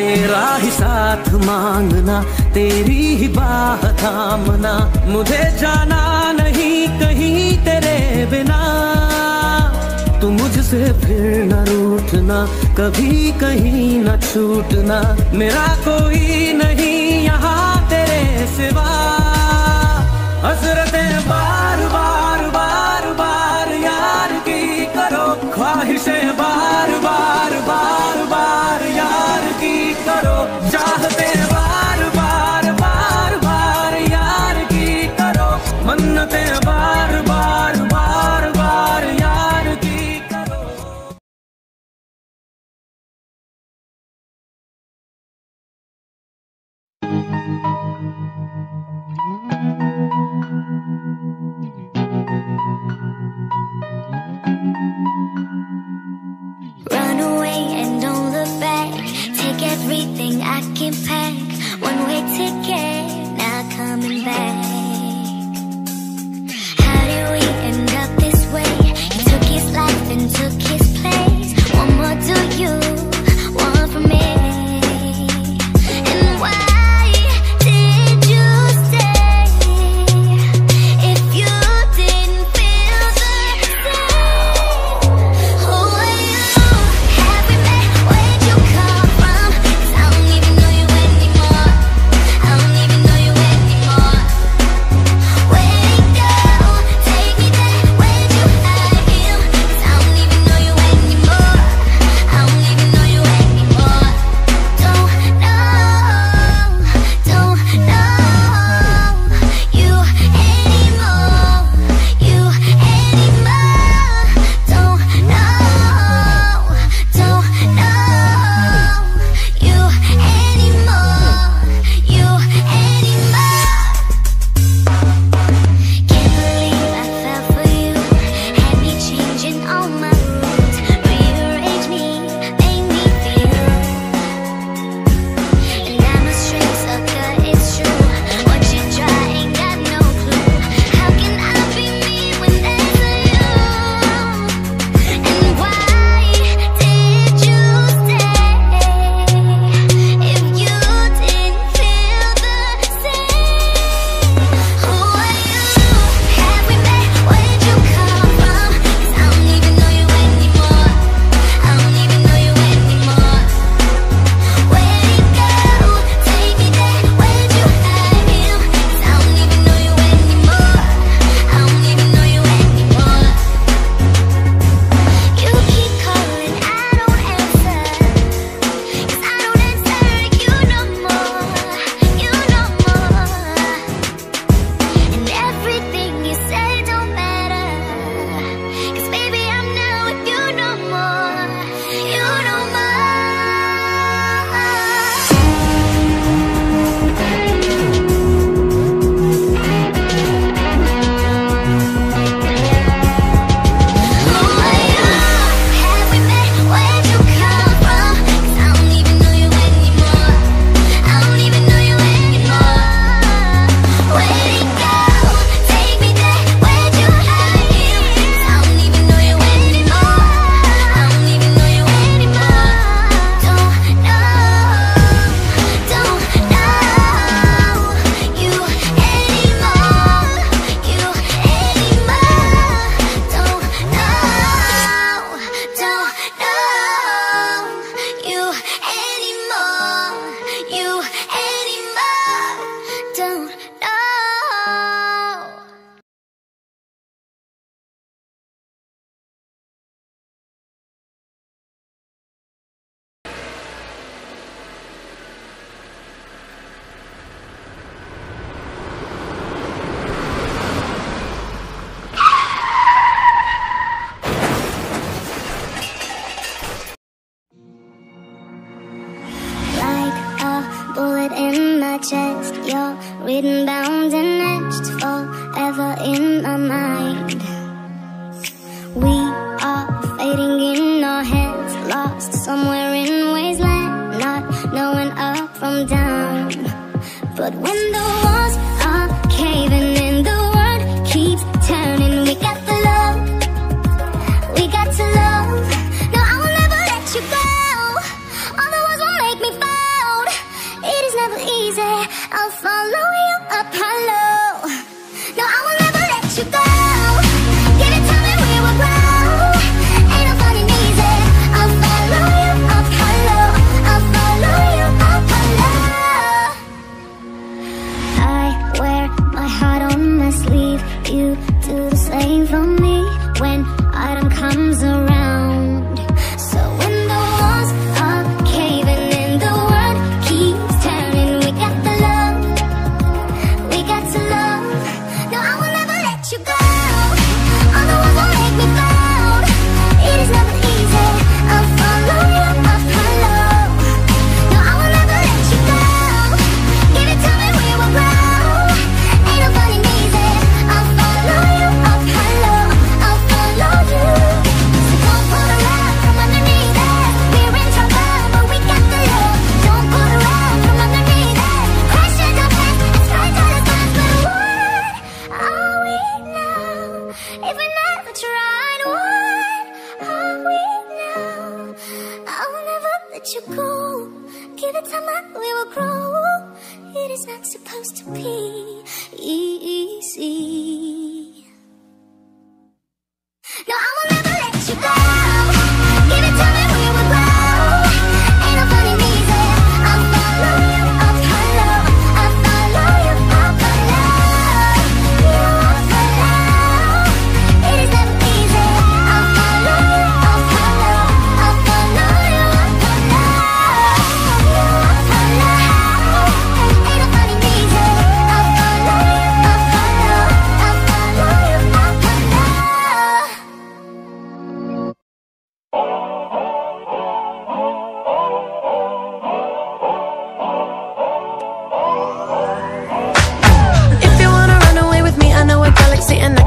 तेरा ही साथ मांगना, तेरी ही बाह थामना, मुझे जाना नहीं कहीं तेरे बिना। तू मुझसे फिर न रूठना, कभी कहीं न छूटना, मेरा कोई नहीं यहाँ तेरे सिवा। हज़रत बा up. everything I can pack. One way ticket. chest. You're written, bound, and etched forever in my mind. We are fading in our heads, lost somewhere in wasteland, not knowing up from down. But when the I'll follow to be easy. Know